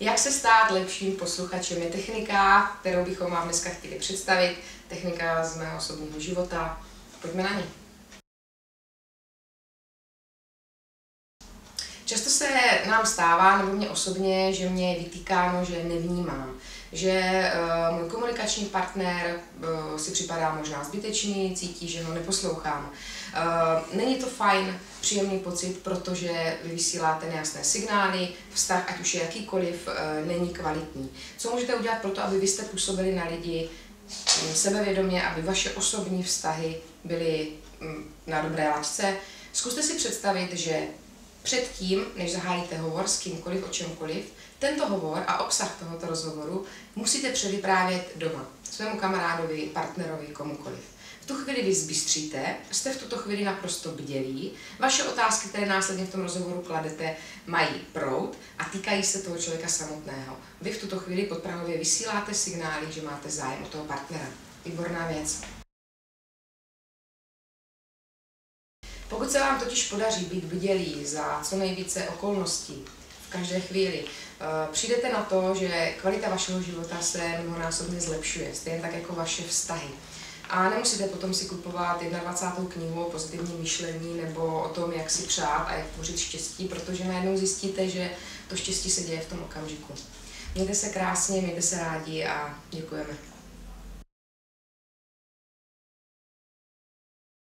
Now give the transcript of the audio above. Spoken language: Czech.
Jak se stát lepším posluchačem je technika, kterou bychom vám dneska chtěli představit. Technika z mého osobního života. Pojďme na ní. Často se nám stává, nebo mě osobně, že mě je vytýkáno, že nevnímám. Že uh, můj komunikační partner uh, si připadá možná zbytečný, cítí, že ho neposlouchám. Uh, není to fajn, příjemný pocit, protože vy vysíláte nejasné signály, vztah, ať už je jakýkoliv, uh, není kvalitní. Co můžete udělat pro to, aby vy jste působili na lidi um, sebevědomě, aby vaše osobní vztahy byly um, na dobré lačce? Zkuste si představit, že Předtím, než zahájíte hovor s kýmkoliv o čemkoliv, tento hovor a obsah tohoto rozhovoru musíte převyprávět doma, svému kamarádovi, partnerovi, komukoliv. V tu chvíli vy zbystříte, jste v tuto chvíli naprosto bdělí, vaše otázky, které následně v tom rozhovoru kladete, mají proud a týkají se toho člověka samotného. Vy v tuto chvíli podprahově vysíláte signály, že máte zájem o toho partnera. Výborná věc. Pokud se vám totiž podaří být bdělí za co nejvíce okolností v každé chvíli, eh, přijdete na to, že kvalita vašeho života se mnohonásobně zlepšuje, stejně tak jako vaše vztahy. A nemusíte potom si kupovat 21. knihu o pozitivním myšlení nebo o tom, jak si přát a jak tvořit štěstí, protože najednou zjistíte, že to štěstí se děje v tom okamžiku. Mějte se krásně, mějte se rádi a děkujeme.